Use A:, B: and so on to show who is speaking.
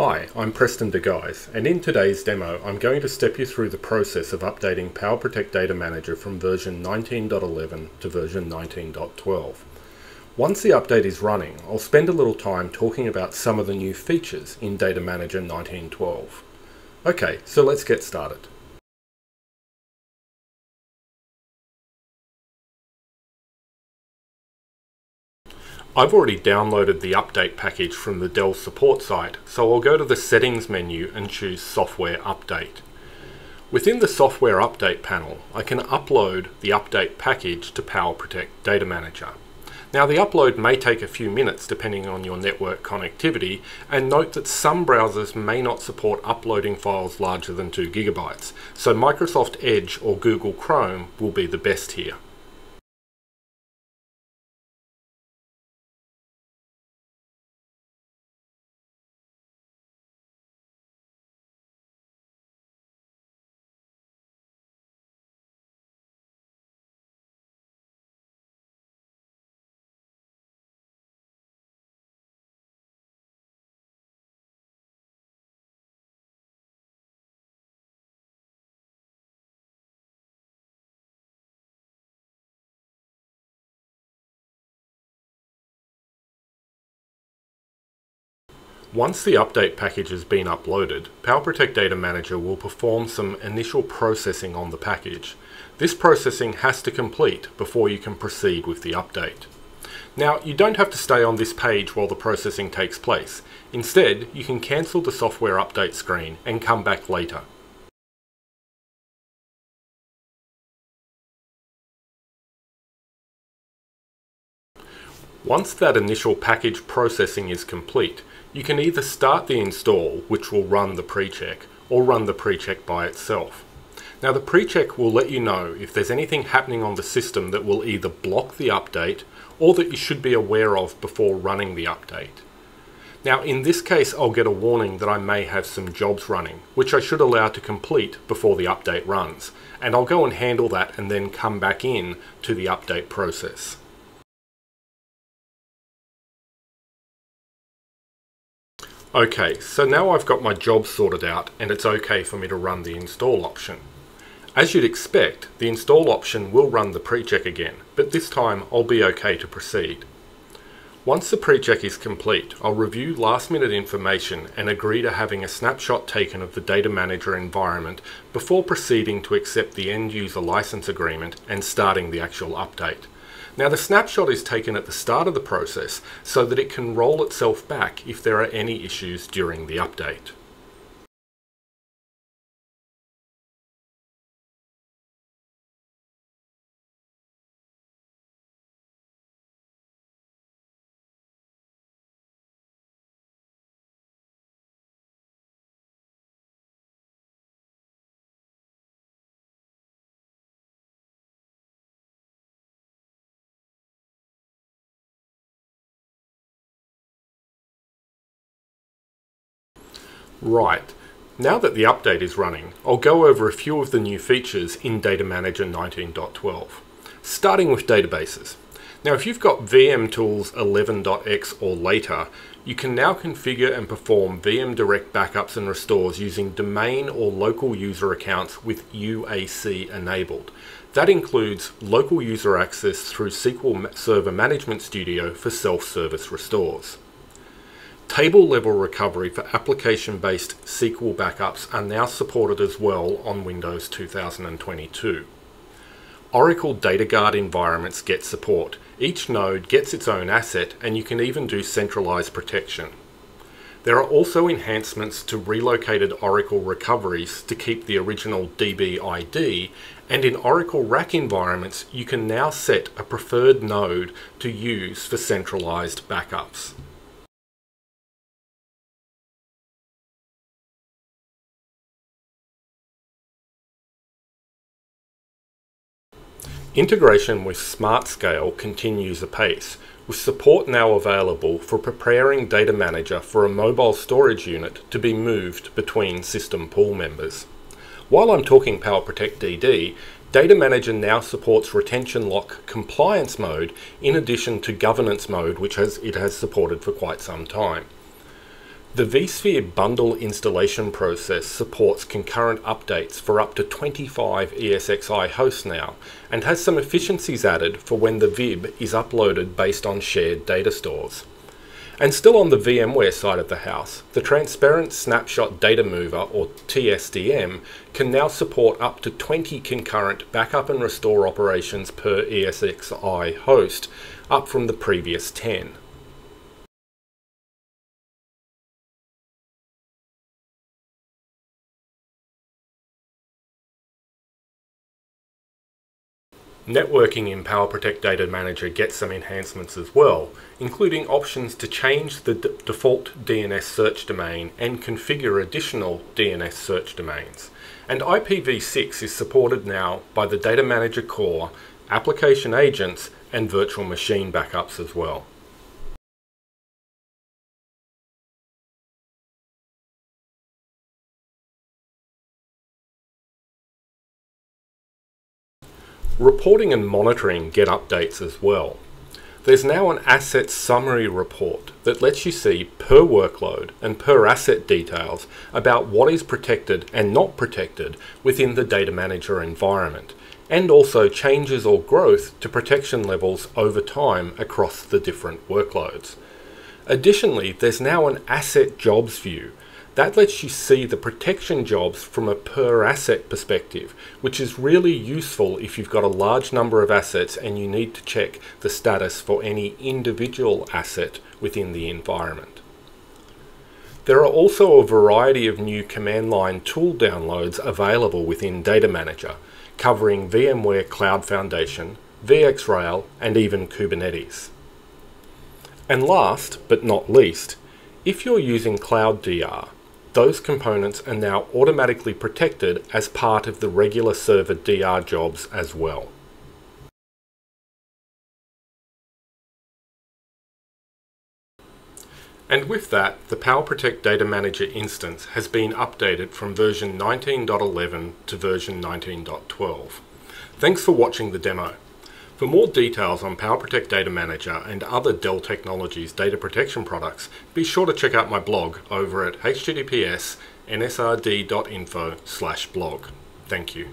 A: Hi, I'm Preston de Guise, and in today's demo I'm going to step you through the process of updating PowerProtect Data Manager from version 19.11 to version 19.12. Once the update is running, I'll spend a little time talking about some of the new features in Data Manager 19.12. Okay, so let's get started. I've already downloaded the update package from the Dell support site, so I'll go to the settings menu and choose software update. Within the software update panel, I can upload the update package to PowerProtect Data Manager. Now the upload may take a few minutes depending on your network connectivity and note that some browsers may not support uploading files larger than 2 gigabytes, so Microsoft Edge or Google Chrome will be the best here. Once the update package has been uploaded, PowerProtect Data Manager will perform some initial processing on the package. This processing has to complete before you can proceed with the update. Now, you don't have to stay on this page while the processing takes place. Instead, you can cancel the software update screen and come back later. Once that initial package processing is complete, you can either start the install, which will run the pre-check, or run the pre-check by itself. Now the pre-check will let you know if there's anything happening on the system that will either block the update or that you should be aware of before running the update. Now in this case I'll get a warning that I may have some jobs running, which I should allow to complete before the update runs, and I'll go and handle that and then come back in to the update process. Okay, so now I've got my job sorted out and it's okay for me to run the install option. As you'd expect, the install option will run the pre-check again, but this time I'll be okay to proceed. Once the pre-check is complete, I'll review last minute information and agree to having a snapshot taken of the data manager environment before proceeding to accept the end user license agreement and starting the actual update. Now the snapshot is taken at the start of the process so that it can roll itself back if there are any issues during the update. Right, now that the update is running, I'll go over a few of the new features in Data Manager 19.12, starting with databases. Now if you've got VM Tools 11.x or later, you can now configure and perform VM Direct backups and restores using domain or local user accounts with UAC enabled. That includes local user access through SQL Server Management Studio for self-service restores. Table level recovery for application-based SQL backups are now supported as well on Windows 2022. Oracle DataGuard environments get support. Each node gets its own asset and you can even do centralized protection. There are also enhancements to relocated Oracle recoveries to keep the original DB ID and in Oracle RAC environments you can now set a preferred node to use for centralized backups. Integration with SmartScale continues apace, with support now available for preparing Data Manager for a mobile storage unit to be moved between system pool members. While I'm talking PowerProtect DD, Data Manager now supports retention lock compliance mode in addition to governance mode which has, it has supported for quite some time. The vSphere bundle installation process supports concurrent updates for up to 25 ESXi hosts now, and has some efficiencies added for when the VIB is uploaded based on shared data stores. And still on the VMware side of the house, the Transparent Snapshot Data Mover, or TSDM, can now support up to 20 concurrent backup and restore operations per ESXi host, up from the previous 10. Networking in PowerProtect Data Manager gets some enhancements as well, including options to change the default DNS search domain and configure additional DNS search domains. And IPv6 is supported now by the Data Manager Core, application agents, and virtual machine backups as well. Reporting and monitoring get updates as well. There's now an asset summary report that lets you see per workload and per asset details about what is protected and not protected within the data manager environment, and also changes or growth to protection levels over time across the different workloads. Additionally, there's now an asset jobs view that lets you see the protection jobs from a per asset perspective, which is really useful if you've got a large number of assets and you need to check the status for any individual asset within the environment. There are also a variety of new command line tool downloads available within Data Manager, covering VMware Cloud Foundation, VxRail, and even Kubernetes. And last, but not least, if you're using Cloud DR, those components are now automatically protected as part of the regular server DR jobs as well. And with that, the PowerProtect Data Manager instance has been updated from version 19.11 to version 19.12. Thanks for watching the demo. For more details on PowerProtect Data Manager and other Dell Technologies data protection products, be sure to check out my blog over at https nsrd.info blog. Thank you.